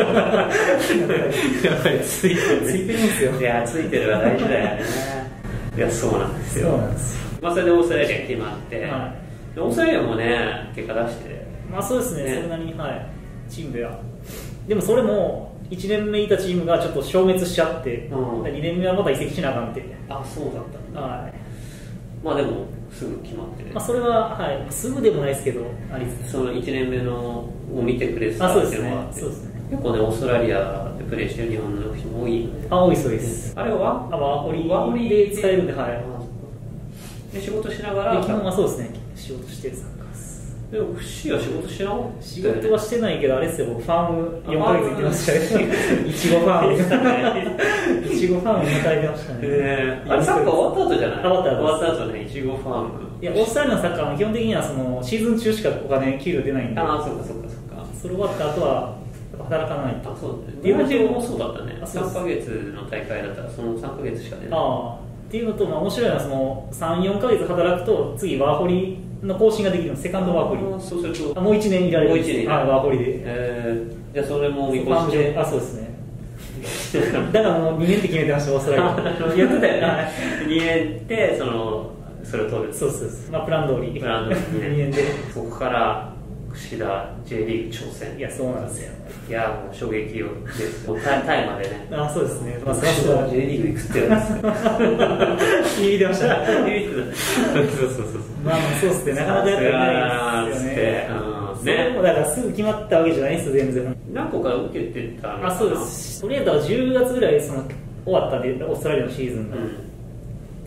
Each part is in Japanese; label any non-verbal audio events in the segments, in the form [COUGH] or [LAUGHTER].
やっぱりついてる、ついてるんですよいやついてるは大事だよね。いやそうなんですよ。そうなんですよ。まあそれでオーストラリアが決まって、はでオーストラリアもね結果出してまあそうですね。ね。それなりにはいチームではでもそれも1年目いたチームがちょっと消滅しちゃって、うん。2年目はまた移籍しなあかんって。あそうだったんだ。はい。まあでもすぐ決まってね、まあ、それは、はい、すぐでもないですけどありその1年目のを見てくれてたってあそうですね。いうのがあそうですね結構ねオーストラリアでプレーしてる日本の人も多い。よねあ多いそうです。あれは？あワーホリ？で使えるんではい。で仕事しながら？で基本はそうですね。仕事してる参加です。でもフシは仕事しなかった仕事はしてないけどあれですよ。僕ファーム4ヶ月行ってましたね [LAUGHS] いちごファーム。[LAUGHS] いちごファーム迎えてましたね。えー、あれサッカー終わった後じゃない？あ終わった後終わった後ねいちごファーム。いやオーストラリアのサッカーは基本的にはそのシーズン中しかお金給料出ないんで。ああそっかそっかそっか。それ終わった後は働かないと。あそうだね。ブラジルもそうだったね。あそうです3ヶ月の大会だったらその3ヶ月しか出な。いああ。っていうのと、まあ、面白いのはその34か月働くと次ワーホリの更新ができるの。セカンドワーホリ。そうするとあもう1年いられる。もう一年いられる。はい、ワーホリで。えー、じゃあそれも見越して。上あそうですね。だからもう2年って決めてましたオーストラリア。[LAUGHS] やってたよね。はい2年でそのそれを取る。そうそうそう、まあ、プラン通り。ブランドに2年で。そこから串田 J リーグ挑戦いやそうなんですよいやもう衝撃をですもうタイタイまでねあそうですね、まあ、そ串田 J リーグ行くってやつ聞いてましたそうそうそうそうまあそうっすねなかなかやってないですよねうんそもだからすぐ決まったわけじゃないです全然何個か受けてたあそうですとりあえずは10月ぐらいその終わったんでオーストラリアのシーズンが、うん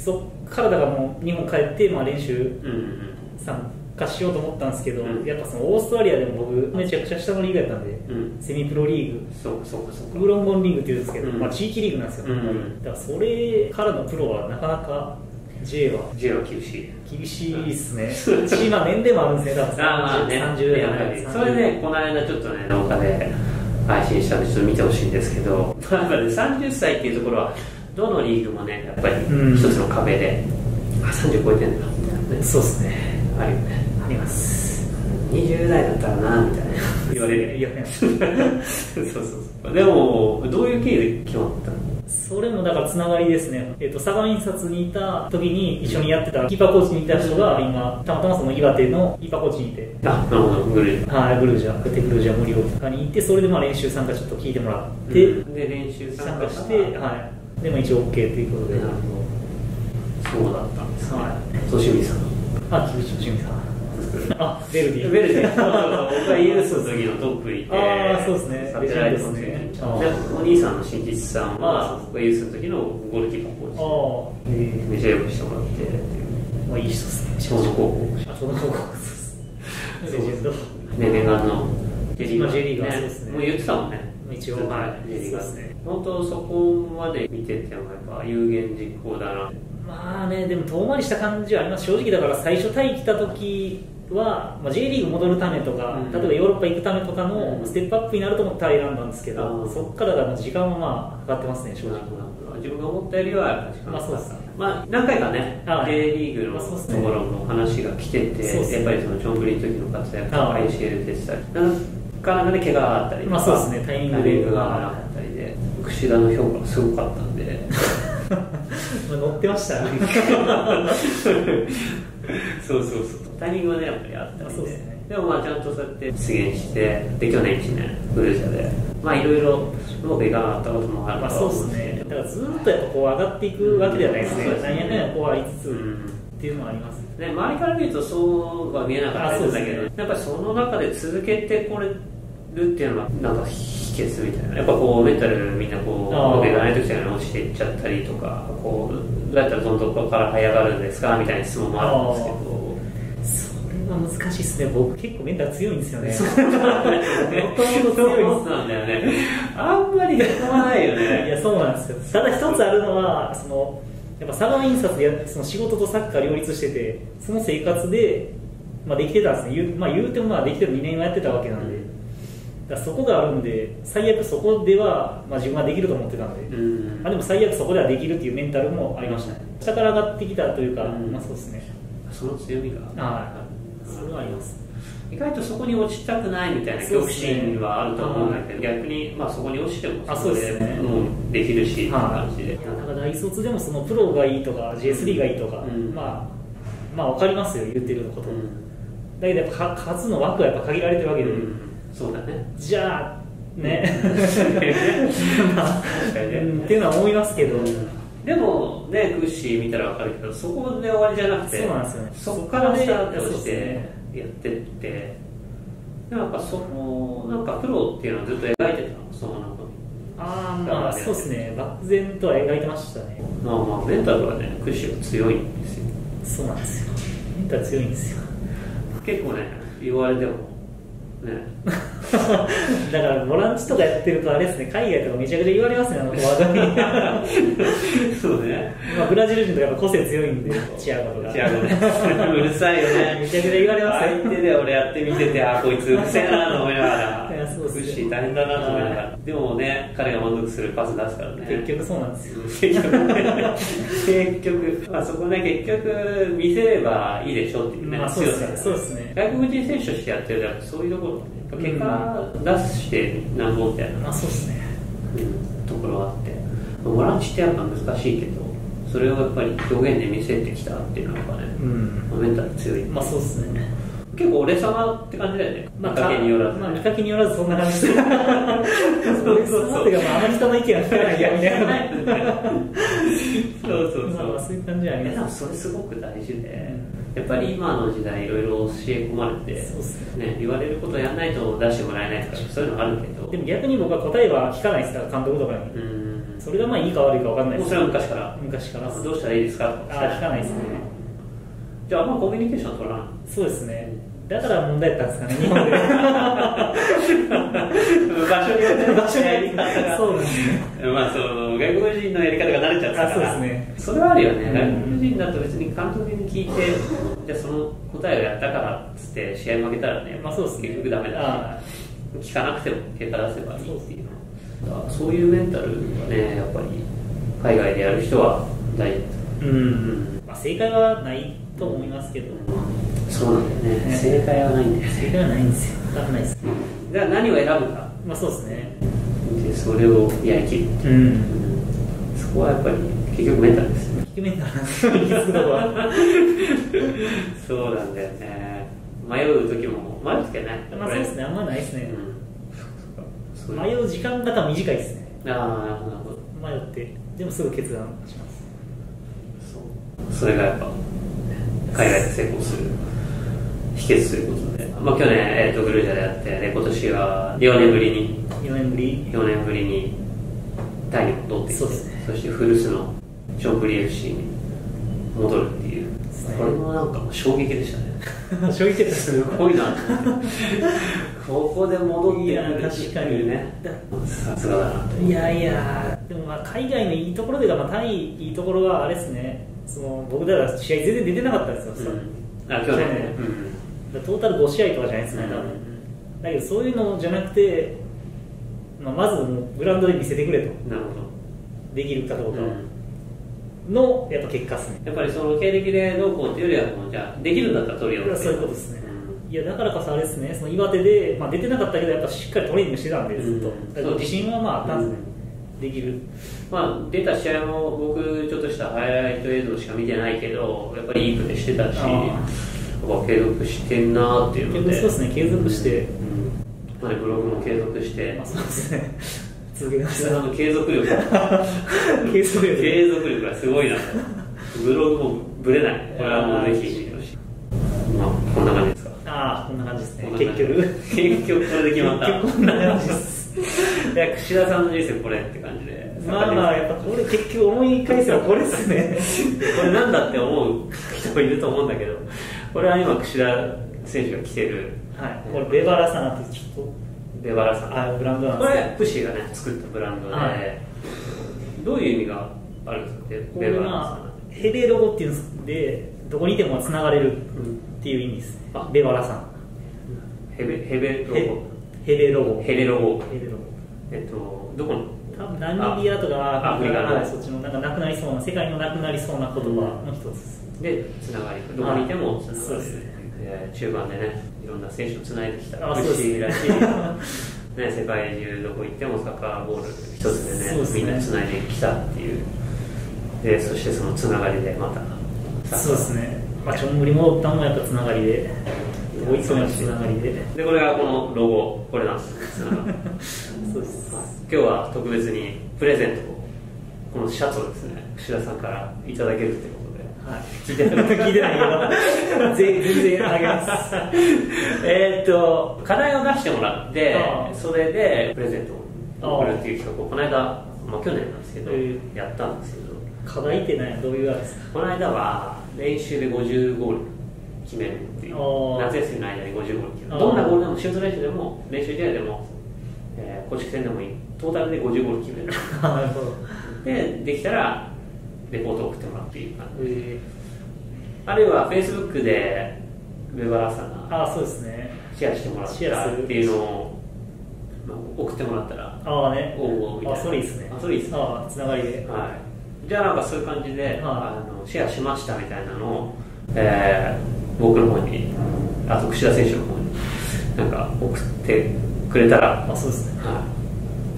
そっからだからもう日本帰って、まあ、練習うんうん参加しようと思ったんですけど、うん。やっぱそのオーストラリアでも僕めちゃくちゃ下のリーグやったんで、うん。セミプロリーグそうかそうかそうか。ウーロンゴンリーグっていうんですけど、うん。まあ、地域リーグなんですよ、うんだからそれからのプロはなかなか J は。J は厳しい。厳しいですね、しまあ年齢もあるんですね、多分。あまあね。30代やっぱり。それでこの間ちょっとね動画で配信したんでちょっと見てほしいんですけど [LAUGHS] なんかね30歳っていうところはどのリーグもねやっぱりうん。一つの壁で、あ30超えてんだ。みたいなねそうですね、あるよねあります。20代だったらなみたいな。言われる。いや [LAUGHS] そうそうそう。でもどういう経緯で決まったの？それもだからつながりですね、えっと佐川印刷にいた時に一緒にやってたキーパーコーチにいた人が今たまたまその岩手のキーパーコーチにいて。あなるほどグループはいグルージャテクルージャ森岡にいてそれでまあ練習参加ちょっと聞いてもらって、で練習参参加してて、はい、でも一応 OK ということで、なるほど。そうだったんですね。はそう清水さんあ菊池清水さんあベルディ。ベルディ。そうそうそう僕はユースの時のトップにいてあーそうですね。サテライトの時お兄さんの新吉さんは僕がユースの時のゴールキーパーコーああえチめちゃよくしてもらって。まあいい人ですね小野高校あその高校ですレジェンド。ね念願の J リーガー J リーガーね。もう言ってたもんね。一応。はい J リーガーですね。本当そこまで見ててもやっぱ有言実行だなまあね、でも遠回りした感じはあります、正直だから最初、タイ来た時は、まあ、J リーグ戻るためとか、うん。例えばヨーロッパ行くためとかのうん。ステップアップになると思ってタイ選んだんですけど、うん。そこからだから時間はまあかかってますね、正直。自分が思ったよりはまあそうですね。まあ何回かね、はい。J リーグのところの話が来てて、ね。やっぱりそのチョンブリの時の活躍とかはい ACL 出てたりなかなかね怪我があったりとか、まあそうですね。タイミングがなかったりで櫛田の評価がすごかったあ乗ってましたね。[LAUGHS] そうそうそうタイミングはねやっぱりあったりでねでもまあちゃんとそうやって実現してで去年1年ブルージャでまあいろいろうまくいかなかったこともあるまあそうですね。だからずっとやっぱこう上がっていくわけではないですね。そうんやかんやこうありつつうんっていうのはあります。ね、周りから見るとそうは見えなかったんだけど、やっぱりその中で続けてこれるっていうのはなんかみたいな。やっぱこうメンタルみんなこううあー。まくいかない時とかに落ちていっちゃったりとかこうどうやったらどんどんここから這い上がるんですかみたいな質問もあるんですけど。それは難しいですね。僕結構メンタル強いんですよね。そう。なんだよね。もともと強いですそうなんだよね。あんまりへこまないよね。いやそうなんですよ。ただ一つあるのはそのやっぱ佐川印刷でやその仕事とサッカー両立しててその生活で、まあ、できてたんですね。言う,、まあ、言うてもまあできてる2年はやってたわけなんで、だそこがあるんで最悪そこでは、まあ、自分はできると思ってたんで、うん。まあ、でも最悪そこではできるっていうメンタルもありましたね。下から上がってきたというか、うんまあそうですね。その強みが。はい。それはあります。意外とそこに落ちたくないみたいな恐怖心はあると思うんだけど、逆に、まあ、そこに落ちてもあそこでですね。できるしって感じで、い。やだから大卒でもそのプロがいいとか J3 がいいとか、うん。まあまあ分かりますよ言ってること、うん。だけどやっぱ数の枠はやっぱ限られてるわけで、うんそうだね。じゃあね。[LAUGHS] まあ確かにね。うん。っていうのは思いますけど、でもねクッシー見たら分かるけどそこで終わりじゃなくてそうなんですよね。そこからスタートしてね。やってって。でもやっぱそのなんかプロっていうのはずっと描いてたの？その中に。ああまあそうですね。漠然とは描いてましたね。まあまあメンタルはねクッシーは強いんですよ。そうなんですよ。メンタル強いんですよ。結構ね言われてもね。[LAUGHS] だからボランチとかやってるとあれですね。海外とかめちゃくちゃ言われますねあのフォワードに。[LAUGHS] そうね。まあブラジル人とかやっぱ個性強いんでチアゴとか。チアゴね。うるさいよね。めちゃくちゃ言われます相手で俺やってみててあこいつうるせえなと思いながらいやそうっすよクッシー大変だなと思いながら。でもね彼が満足するパス出すからね。結局そうなんですよ。結局。ね [LAUGHS] 結局、まあ、そこね結局見せればいいでしょっていうね、まあそうですね強さそうですね。外国人選手としてやってるだけそういうところね結果出してなんぼみたいな、まあそうですね。うんところがあって。ボランチってやっぱ難しいけどそれをやっぱり表現で見せてきたっていうのがやっぱね、うん。まあメンタル強い、まあそうですね結構俺様って感じだよね。見かけによらず、まあ見かけによらずそんな感じ。でそうそう。そうてかまああまり人の意見が聞かないやみたいな。そうそうそう。まあまあそういう感じはあります。それすごく大事で、やっぱり今の時代いろいろ教え込まれてそうっすね、言われることやらないと出してもらえないとかそういうのあるけど。でも逆に僕は答えは聞かないですから監督とかに。うん。それがまあいいか悪いか分かんないです。もうそれは昔から。昔から。どうしたらいいですか？とかああ聞かないですね。じゃああんまコミュニケーション取らないそうですねだから問題だったんですかね [LAUGHS] 日本で。場所によって場所にやり方が。そうですね。まあその外国人のやり方が慣れちゃったから。あそうですね。それはあるよね、うん。外国人だと別に監督に聞いてじゃあその答えをやったからっつって試合負けたらね、まあそうですね。結局ダメだあし聞かなくても結果出せばいいっていうのだからそういうメンタルはねやっぱり海外でやる人は大事うん、まあ、正解はないと思いますけど。そうなんだよね。ね。正解はないんだよね。正解はないんですよ。分かんないです。じゃあ何を選ぶか。まあそうですね。でそれをやりきる、うん。うんそこはやっぱり結局メンタルですね。聞き面だな行き着くとこは。[LAUGHS] そうなんだよね。迷う時も迷う時はない。まあそうですね。あんまないですうね、う迷う時間が多分短いですね。ああなるほど。迷ってでもすぐ決断します。そう。それがやっぱ海外で成功する秘訣ということで、まあ、去年、えー、とグルージャでやってで今年は4年ぶりに4年ぶり？4年ぶりにタイに戻ってきてね。そして古巣のションプリ FC に戻るっていう。すね。これもなんか衝撃でしたね。[LAUGHS] 衝撃ですすごいな [LAUGHS] ここで戻ってくる確かに。ねさすがだなといやいやでもまあ海外のいいところというか、まあ、タイいいところはあれですねその僕だから試合全然出てなかったんですよ、うん、あ去年。ねだからトータル5試合とかじゃないですね、多分。だけどそういうのじゃなくて、まあ、まずもうグラウンドで見せてくれと。うんなるほできるかどうかど、のやっぱ結果ですね。やっぱりその経歴でどうこうっていうよりはもうじゃあできるんだったら取るよそういうことですね。うん。いやだからこそあれですね。その岩手で、まあ、出てなかったけどやっぱしっかりトレーニングしてたんでずっと、うん。だから自信はまああったんですね、できる。まあ出た試合も僕ちょっとしたハイライト映像しか見てないけどやっぱりいいプレーしてたしあやっぱ継続してんなーっていうので。そうですね。継続して、うん。まあね、ブログも継続して。まあ、そうですね。続けてまし岸田さんの継続力 [LAUGHS] 継続力。継続力がすごいな。とブログもぶれない。これはもうぜひ。見てほしいまあこんな感じですか。ああこんな感じですね。結局。結局これで決まった。結局こんな感じですいや串田さんの人生これって感じで。まあまあやっぱこれ結局思い返せばこれですね。これなんだって思う人もいると思うんだけど。これは今串田選手が着てる。はい。これベバラさんってちょっベバラさん。とあブランドなんこですけれプッシーがね作ったブランドで、はい。どういう意味があるんですか？ベバラさはヘベロゴっていうんでどこにいてもつながれるっていう意味ですね。あ。ベバラさん。んヘベヘベロヘゴヘベロゴ。ヘレロゴ。ヘベロゴ。えっとどこの？多分ナミビアとかアフリカの。はいそっちのなんかなくなりそうな世界のなくなりそうな言葉の一つでつながりどこにいてもつながる。そうですね。えー中盤でねいろんな選手をつないできたあそうです。嬉しいらしい、[LAUGHS] ね、世界中どこ行ってもサッカーボール一つでねね。みんなつないできたっていう。でそしてそのつながりでまた。そうですね、まあ、ちょんぶりもったんもやっぱつながりでもやっぱつながりで。でこれがこのロゴこれなんですよ。そうです。今日は特別にプレゼントをこのシャツをですね串田さんからいただけるということで。はい、聞いてない聞いてないけど全全然あげます。えーっと課題を出してもらってそれでプレゼントを送るっていう企画をこの間、まあ、去年なんですけど、えやったんですけど。課題って何や？どういうあれですかこの間は練習で50ゴール決める夏休みの間に50ゴール決めああるどんなゴールでもシュート練習でも練習試合でも、えー公式戦でもいい。トータルで50ゴール決めるでできたらレポートを送ってもらうっていう感じえあるいはフェイスブックでウェバラさんー、がああそうですね。シェアしてもらったっていうのを、まあ、送ってもらったらああね。応募みたいな。あそれいいですね。あそれいいですね。つながりで。はい、じゃあなんかそういう感じで、はあのシェアしましたみたいなのを、えー僕の方にあと串田選手の方になんか送ってくれたら、あそうですね。は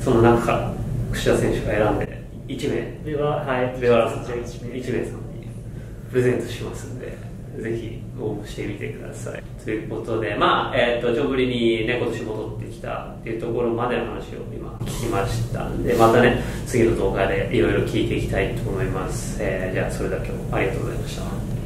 い、その中から串田選手が選んで1名。でははい。ベワラさんじゃあ1名1名さんにプレゼントしますんでぜひ応募してみてください。ということでまあえっ、とちょぶりにね今年戻ってきたっていうところまでの話を今聞きましたんでまたね次の動画でいろいろ聞いていきたいと思います、えーじゃあそれでは今日ありがとうございました